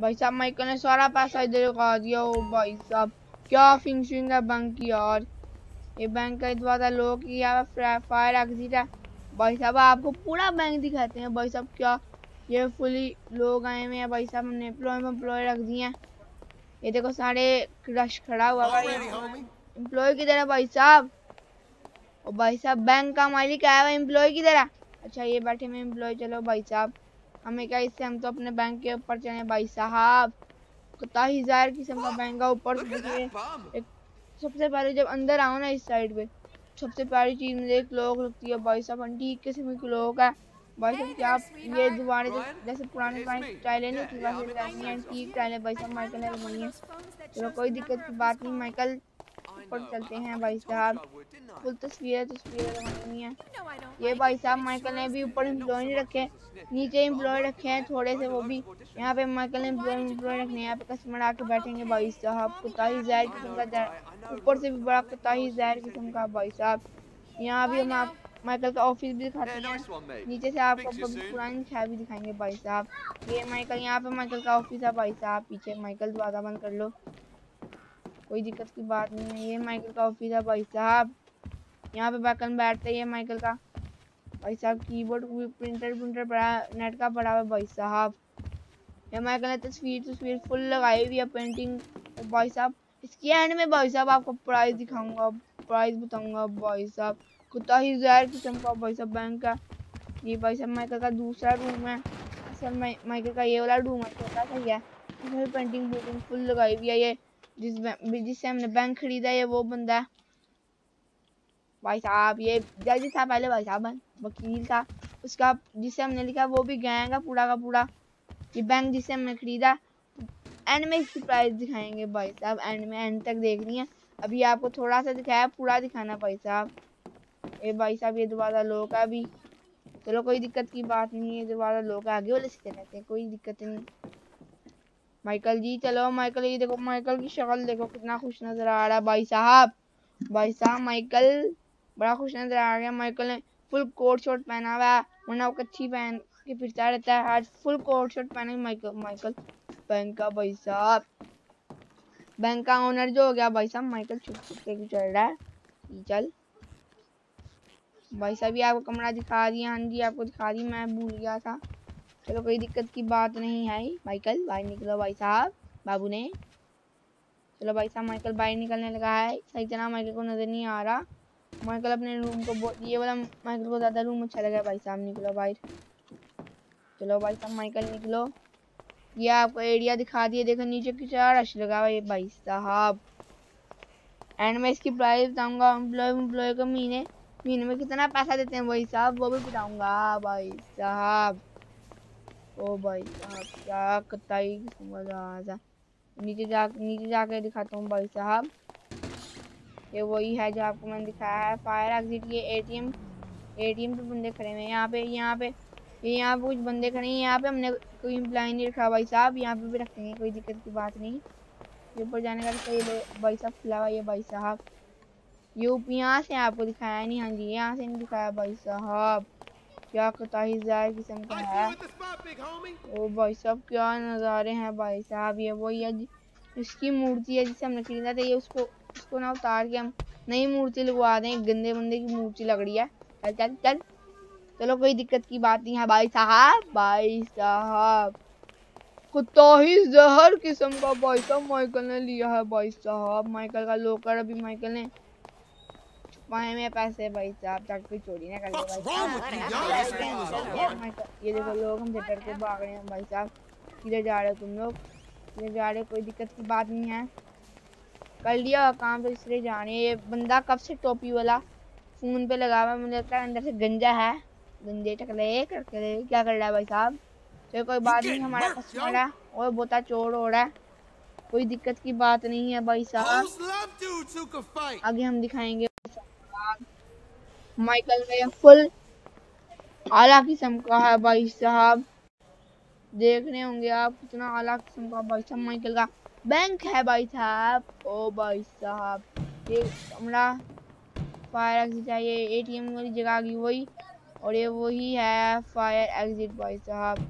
भाई साहब माइकल ने सारा पैसा इधर लगा दिया ओ भाई साहब। क्या फिनिशिंग है बैंक की यार? ये बैंक का इतना लोग किया फायर एग्जिट है। भाई साहब आपको पूरा बैंक दिखाते हैं भाई साहब क्या? ये फुली लोग आए हुए हैं भाई साहब हमने एम्प्लॉय एम्प्लॉय रख दिए हैं। ये देखो सारे रश खड़ा हुआ है। एम्प्लॉय किधर है भाई साहब? और भाई साहब बैंक का मालिक आया हुआ एम्प्लॉय किधर है? अच्छा ये बैठे में एम्प्लॉय चलो भाई साहब। हमें क्या इससे हम तो अपने बैंक के ऊपर चले भाई साहब? कितना ही जार किस्म का बैंक का ऊपर से देखिए एक सबसे पहले जब अंदर आओ ना इस साइड पे सबसे प्यारी चीज़ मुझे एक लोग लगती है भाई साहब अंटीक किस्म की लोग है? भाई साहब क्या आप ये दोबारा जैसे पुराने पुराने स्टाइल है ना वैसे है भाई साहब माइकल ने बनाई है? चलो कोई दिक्कत की बात नहीं माइकल ऊपर चलते हैं भाई साहब। फुल तस्वीरें तस्वीरें लगानी है। ये भाई साहब माइकल ने भी ऊपर एम्प्लॉय नहीं रखे नीचे एम्प्लॉय रखे हैं थोड़े से, वो भी। यहाँ पे माइकल ने एम्प्लॉय एम्प्लॉय रखने यहाँ पे कस्टमर आके बैठेंगे भाई साहब। कुत्ता ही जहर किस्म का ऊपर से भी बड़ा कुत्ता ही जहर किस्म का भाई साहब। यहाँ भी हम आप माइकल का ऑफ़िस भी दिखाते हैं। नीचे से आपको पुरानी छाया भी दिखाएँगे भाई साहब। ये माइकल यहाँ पे माइकल का ऑफ़िस है भाई साहब। पीछे माइकल दरवाज़ा बंद कर लो। कोई दिक्कत की बात नहीं है। ये माइकल का ऑफ़िस है भाई साहब। यहाँ पे बैकन बैठते हैं माइकल का। भाई साहब कीबोर्ड प्रिंटर प्रिंटर पड़ा नेट का पड़ा हुआ भाई साहब। ये माइकल ने तस्वीर तस्वीर फुल लगाई हुई है पेंटिंग भाई साहब, इसके एंड में भाई साहब आपको प्राइस दिखाऊँगा प्राइस बताऊँगा भाई साहब। कुत्ता ही जहर किस्म का भाई साहब बैंक का ये भाई साहब माइकल का दूसरा रूम है। असल माइकल का ये वाला रूम है, छोटा सा ही है। पेंटिंग पेंटिंग फुल लगाई हुई है ये। जिस जिससे हमने बैंक खरीदा है, वो बंदा। है भाई साहब, ये जज था पहले भाई साहब वकील था। उसका, जिसे हमने लिखा, वो भी गएगा पूरा का पूरा। ये बैंक जिसे हमने खरीदा एंड में इसकी प्राइस दिखाएँगे भाई साहब एंड में एंड तक देखनी है। अभी आपको थोड़ा सा दिखाया, पूरा दिखाना भाई साहब। ये भाई साहब, ये दोबारा लोग का अभी। चलो, कोई दिक्कत की बात नहीं है दोबारा लोग आगे वाले सीधे रहते हैं, कोई दिक्कत नहीं। माइकल जी चलो माइकल जी देखो माइकल की शक्ल देखो, कितना खुश नज़र आ रहा है। भाई साहब भाई साहब माइकल बड़ा खुश नज़र आ गया। माइकल ने फुल कोट शर्ट पहना हुआ है, वरना वो कच्ची पहन के फिरता रहता है। आज फुल कोट शर्ट पहने माइकल माइकल बैंक का भाई साहब बैंक का ओनर जो हो गया, भाई साहब माइकल छुप छुप के चल रहा है? चल। भाई साहब, ये आपको कमरा दिखा दिया। हाँ जी, आपको दिखा दी, मैं भूल गया था। चलो कोई दिक्कत की बात नहीं है माइकल, बाहर निकलो भाई साहब। बाबू ने। चलो भाई साहब, माइकल बाहर निकलने लगा है। सही तरह माइकल को नज़र नहीं आ रहा। माइकल अपने रूम को ये वाला माइकल को ज़्यादा रूम अच्छा लगा भाई साहब, निकलो बाहर। चलो भाई साहब, माइकल निकलो। ये आपको एरिया दिखा दिए। देखो, नीचे की चार रश लगा हुआ भाई साहब। एंड में इसकी प्राइस बताऊँगा। एम्प्लॉय एम्प्लॉय को महीने महीने में कितना पैसा देते हैं? भाई साहब, वो भी बताऊँगा। भाई साहब। ओ भाई साहब, क्या कताई मज़ा नीचे जा, नीचे जाके दिखाता हूँ भाई साहब। ये वही है जो आपको मैंने दिखाया है फायर एग्जिट ये एटीएम एटीएम पे बंदे खड़े हुए हैं। यहाँ पे यहाँ पे ये यहाँ पे कुछ बंदे खड़े हैं। यहाँ पे हमने कोई इम्प्लाई नहीं रखा भाई साहब, यहाँ पे भी रखेंगे, कोई दिक्कत की बात नहीं। ये ऊपर जाने का सही भाई साहब खुला हुआ ये भाई साहब। ये यहाँ से आपको दिखाया नहीं हाँ जी, यहाँ से नहीं दिखाया भाई साहब। क्या कताही जाए किस्म का है। ओ भाई साहब, क्या नज़ारे हैं भाई साहब, ये वही है इसकी मूर्ति है जिसे हमने खरीदा था, ये उसको उसको ना उतार के हम नई मूर्ति लगवा दें गंदे बंदे की मूर्ति लग रही है। चल चल चल। चलो कोई दिक्कत की बात नहीं है भाई साहब भाई साहब। कुत्ता ही जहर किस्म का भाई साहब माइकल ने लिया है भाई साहब। माइकल का लोकर अभी माइकल ने पाए में पैसे भाई साहब तक कोई चोरी ना कर ले भाई ये देखो लोग हमसे डर के भाग रहे हैं भाई साहब किधर जा रहे हो तुम लोग? किधर जा रहे हो? कोई दिक्कत की बात नहीं है। कर लिया काम तो इसलिए जाने ये बंदा कब से टोपी वाला फ़ोन पे लगा हुआ मुझे लगता है अंदर से गंजा है। गंजे टकले करके क्या कर रहा है भाई साहब? चलो कोई बात नहीं हमारा कस्टमर है और बोता चोर हो रहा है। कोई दिक्कत की बात नहीं है भाई साहब। आगे हम दिखाएँगे। माइकल में फुल आला किस्म का है भाई साहब। देख रहे होंगे आप कितना आला किस्म का भाई साहब माइकल का बैंक है भाई साहब। ओ भाई साहब, ये कमरा फायर एग्जिट है, ये एटीएम वाली जगह की वही और ये वही है फायर एग्जिट भाई साहब।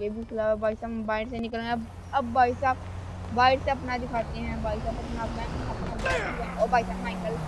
ये भी खुला है भाई साहब बाइट से निकल अब अब भाई साहब बाइट से अपना दिखाते हैं भाई साहब, अपना अपना ओ भाई साहब माइकल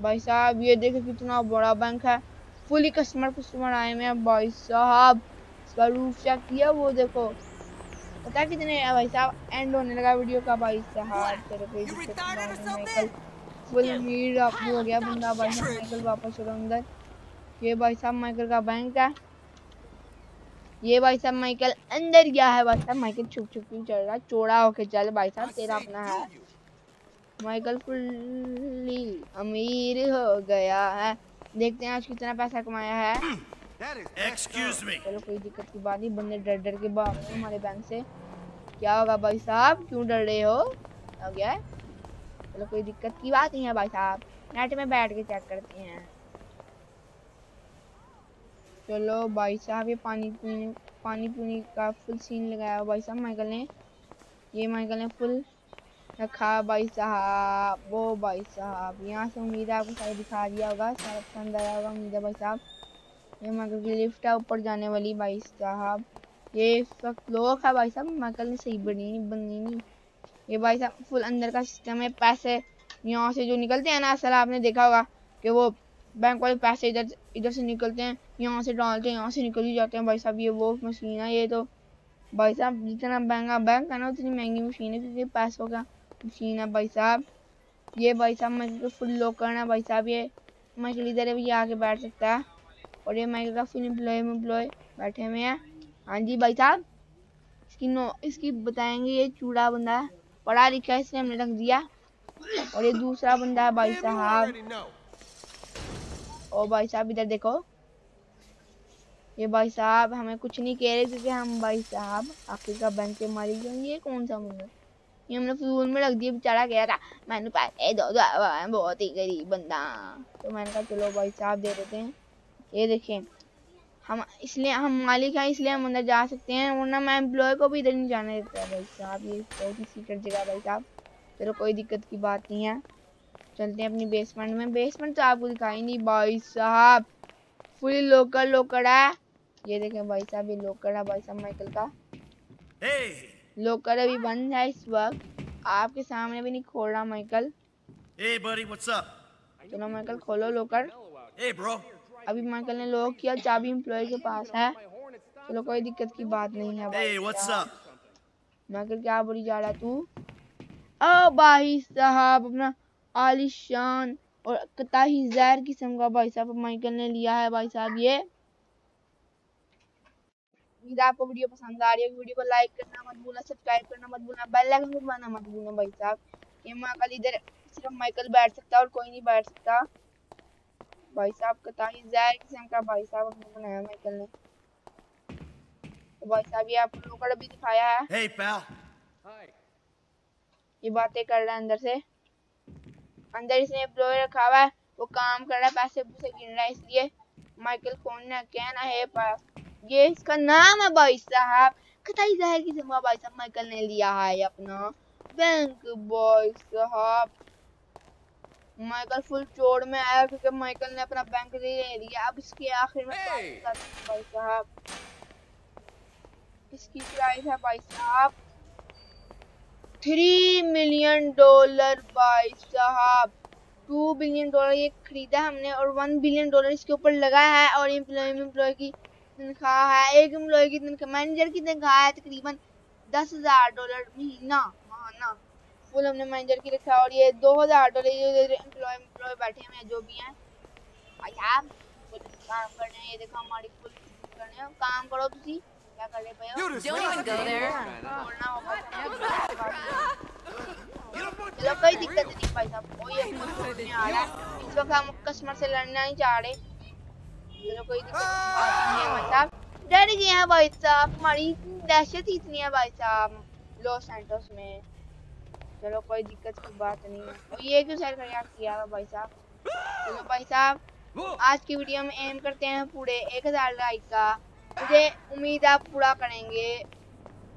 भाई साहब ये देखो कितना बड़ा बैंक है। फुली कस्टमर कस्टमर आए हुए हैं भाई साहब। इसका रूफ चेक किया वो देखो। पता कितने है भाई साहब? एंड होने लगा वीडियो का भाई साहब। चलो? फुल अमीर आप हो गया बंदा भाई साहब। माइकल वापस चलो अंदर। ये भाई साहब माइकल का बैंक है। ये भाई साहब माइकल अंदर गया है भाई साहब। माइकल छुप छुप के चल रहा है। चौड़ा होके चल भाई साहब तेरा अपना है। माइकल फुल्ली अमीर हो गया है। देखते हैं आज कितना पैसा कमाया है। Excuse me. चलो कोई दिक्कत की बात नहीं बंदे डर डर के भाग हमारे बैंक से। क्या होगा भाई साहब? क्यों डर रहे हो? हो गया है? चलो कोई दिक्कत की बात नहीं है भाई साहब। नेट में बैठ के चेक करते हैं। चलो भाई साहब ये पानी पीने पानी पीने का फुल सीन लगाया भाई साहब माइकल ने। ये माइकल ने फुल रखा भाई साहब, वो भाई साहब, यहाँ से उम्मीद है आपको सारी दिखा दिया होगा, सारा पसंद आया होगा, उम्मीद है भाई साहब। ये माइकल की लिफ्ट है, ऊपर जाने वाली भाई साहब। ये इस वक्त लोग है भाई साहब माइकल ने सही बनी नहीं बनी नहीं। ये भाई साहब फुल अंदर का सिस्टम है, पैसे यहाँ से जो निकलते हैं ना, असल आपने देखा होगा कि वो बैंक वाले पैसे इधर इधर से निकलते हैं, यहाँ से डालते हैं, यहाँ से निकल ही जाते हैं भाई साहब। ये वो मशीन है, ये तो भाई साहब, जितना महँगा बैंक है ना, उतनी महँगी मशीन है, क्योंकि पैसों का है भाई साहब। ये भाई साहब माइकल का फुल लोकर है भाई साहब। ये माइकल इधर है ये आके बैठ सकता है। और ये माइकल का फुल एम्प्लॉय एम्प्लॉय बैठे हुए हैं। हाँ जी भाई साहब इसकी नो इसकी बताएँगे ये चूड़ा बंदा है। पढ़ा लिखा है इसने हमने रख दिया। और ये दूसरा बंदा है भाई साहब. ओ भाई साहब इधर देखो। ये भाई साहब हमें कुछ नहीं कह रहे क्योंकि हम भाई साहब आखिर का बैंक के मालिक हैं ये कौन सा बंदा ये हमने फजूल में रख दिया बेचारा कह रहा मैंने पैसे दो दो बहुत ही गरीब बंदा तो मैंने कहा चलो भाई साहब दे देते हैं ये देखें हम इसलिए हम मालिक हैं इसलिए हम अंदर जा सकते हैं वरना मैं एम्प्लॉय को भी इधर नहीं जाने देता भाई साहब ये बहुत ही सीक्रेट जगह भाई साहब चलो कोई दिक्कत की बात नहीं है चलते हैं अपनी बेसमेंट में बेसमेंट तो आपको दिखाई नहीं भाई साहब फुल लोकल लोकल है ये देखें भाई साहब ये लोकल है भाई साहब माइकल का Hey, लोकल अभी बंद है इस वक्त। आपके सामने भी नहीं खोल रहा Michael hey, buddy, what's up? चलो माइकल खोलो लोकर Hey, bro. अभी माइकल ने लॉक किया चाबी एम्प्लॉय के पास है। चलो कोई दिक्कत की बात नहीं है Hey, what's up? माइकल क्या बोली जा रहा तू? ओ भाई साहब अपना आलिशान और कताही जहर किस्म का भाई साहब माइकल ने लिया है भाई साहब ये। उम्मीद है आपको वीडियो पसंद आ रही है वीडियो को लाइक करना मत भूलना सब्सक्राइब करना मत भूलना बेल आइकन को दबाना मत भूलना भाई साहब। ये माइकल इधर सिर्फ़ माइकल बैठ सकता और कोई नहीं बैठ सकता। भाई साहब कताही जहर किस्म का भाई साहब अपने बनाया माइकल ने। तो भाई साहब ये आपको लोकल अभी दिखाया है। Hey, pal. ये बातें कर रहा है अंदर से। अंदर इसने एम्प्लॉय रखा हुआ है वो काम कर रहा है पैसे पूसे गिन रहा है इसलिए माइकल कौन ने कहना है पास ये इसका नाम है भाई साहब कताई ज़ाहिर की जमा भाई साहब माइकल ने लिया है अपना बैंक भाई साहब माइकल फुल चोर में आया क्योंकि माइकल ने अपना बैंक ले लिया अब इसके आखिर में! भाई साहब इसकी प्राइस है भाई साहब थ्री मिलियन डॉलर भाई साहब टू बिलियन डॉलर ये खरीदा हमने और वन बिलियन डॉलर इसके ऊपर लगा है और एम्प्लॉय एम्प्लॉय की तनख्वाह है एक एम्प्लॉय की तनख्वाह मैनेजर की तनख्वाह है तकरीबन दस हज़ार डॉलर महीना माहाना। फुल हमने मैनेजर की रखा और ये दो हज़ार डॉलर ये एम्प्लॉय एम्प्लॉय बैठे हुए हैं जो भी हैं। भाई काम कर रहे हैं ये देखो हमारी फुल कर रहे हैं। काम करो तुसी क्या कर रहे हो. बोलना होगा चलो कोई दिक्कत नहीं भाई साहब आ रहा। है इस वक्त हम कस्टमर से लड़ना नहीं चाह रहे। चलो कोई दिक्कत डर गए हैं भाई साहब। हमारी दहशत ही इतनी है भाई साहब। लॉस सैंटोस में। चलो, कोई दिक्कत की बात नहीं। है और ये क्यों सर कर किया भाई साहब? चलो भाई साहब, आज की वीडियो में एम करते हैं पूरे एक हज़ार लाइक का। मुझे उम्मीद आप पूरा करेंगे।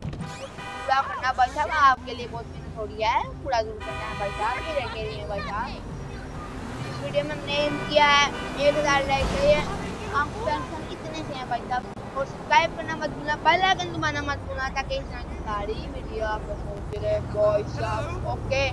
पूरा करना भाई साहब, आपके लिए बहुत मेहनत हो रही है। पूरा ज़रूर करना है भाई साहब। ये रखे लिए भाई साहब। वीडियो में हमने एम किया है एक हज़ार लाइक के। लिए आप इतने से हैं भाई साहब। और सब्सक्राइब करना मत भूलना बेल आइकन दबाना मत भूलना ताकि इस तरह की सारी वीडियो आपको पहुँचे रहे भाई साहब ओके